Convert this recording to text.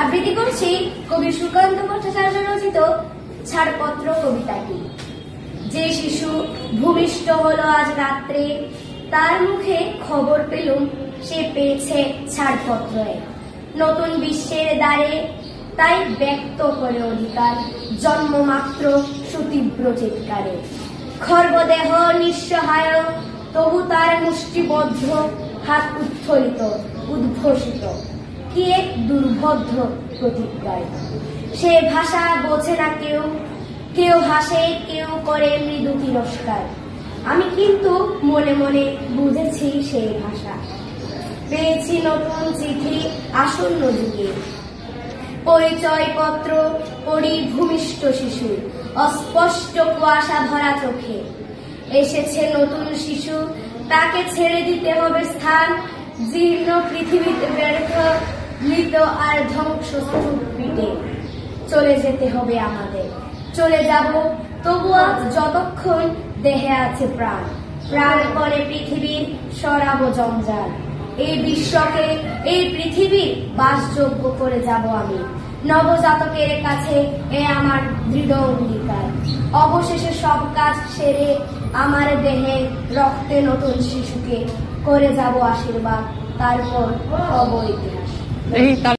আবৃত্তি করছি কবি সুকান্ত ভট্টাচার্য রচিত ছাড়পত্র কবিতাটি। যে শিশু ভূমিষ্ঠ হলো আজ রাত্রে, তার মুখে খবর পেলুম, সে পেয়েছে ছাড়পত্রে নতুন বিশ্বের দ্বারে তাই ব্যক্ত করে অধিকার জন্মমাত্র সুতীব্র চিৎকারে। খর্বদেহ নিঃসহায়, তবু তার মুষ্টিবদ্ধ, হাত উত্থলিত উদ্ভসিত কি এক দুর্বোধ্য প্রতিজ্ঞায়? সে ভাষা বোঝে না কেউ। কেউ হাসে, কেউ করে মৃদু তিরস্কার। আমি কিন্তু মনে মনে বুঝেছি সেই ভাষা। পেয়েছি নতুন চিঠি আসন্ন যুগে। পরিচয়পত্র পড়ি ভূমিষ্ঠ শিশু, অস্পষ্ট কুয়াশা ভরা চোখে। এসেছে নতুন শিশু, তাকে ছেড়ে দিতে হবে স্থান। জীর্ণ পৃথিবীতে ব্যর্থ মৃত আর ধ্বংসস্তূপ পিটে। চলে যেতে হবে আমাদের। চলে যাব, তবু আজ যতক্ষণ দেহে আছে প্রাণ। প্রাণ করে পৃথিবীর সরাব জঞ্জাল। এই বিশ্বকে, এই পৃথিবীর বাসযোগ্য করে যাব আমি। নবজাতকের কাছে এ আমার দৃঢ় অঙ্গীকার। অবশেষে সব কাজ সেরে আমার দেহে রক্তে নতুন শিশুকে করে যাব আশীর্বাদ, তারপর হব ইতিহাস। এই তার